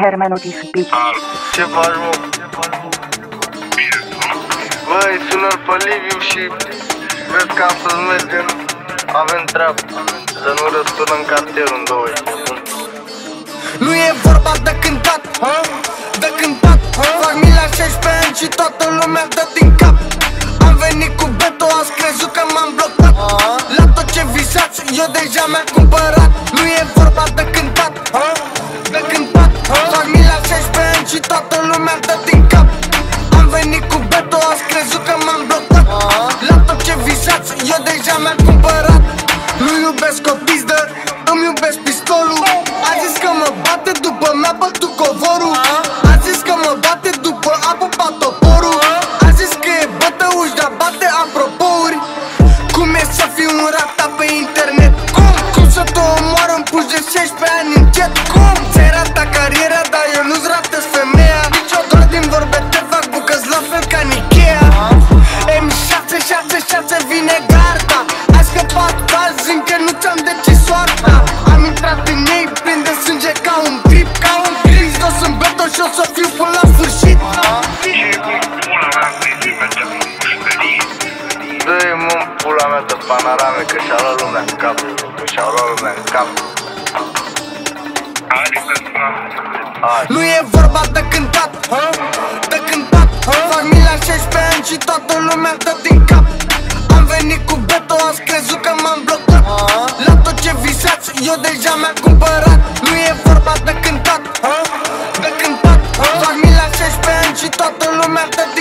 Hermeneutic Beat. Ce faci, mă? Băi, sună pe Liviu și vezi că astăzi mergem, avem treabă Să nu răsturnăm cartierul în două Nu e vorba de cântat, ha? de cântat Fac mii la 16 ani și toată lumea dă din cap Am venit cu beto, ați crezut că m-am blocat La tot ce visați, eu deja mi-am cumpărat Nu e vorba de cântat, ha? de cântat și toată lumea dă din cap. Am venit cu beto, ați crezut că m-am blocat. La tot ce visați, eu deja mi-am cumpărat. Nu iubesc o pizdă, îmi iubesc pistolul. A zis că mă bate după mi-a bătut covorul. A zis că mă bate după a pupat toporul. A zis că e bătăuș, dar bate apropouri. Cum e să fiu un rata pe internet? Cum? Cum să te omoară în puși de beto și o să fiu până la sfârșit. Dă-i mă în pula mea de panorame că și-a luat lumea în cap. Că și-a luat lumea în cap. Hai. Nu e vorba de cântat, ha? de cântat Fac mii la 16 ani și toată lumea dă din cap. Am venit cu beto, ați crezut că m-am blocat. La tot ce visați, eu deja mi-am cumpărat. Nu e vorba de cântat, 16 ani și toată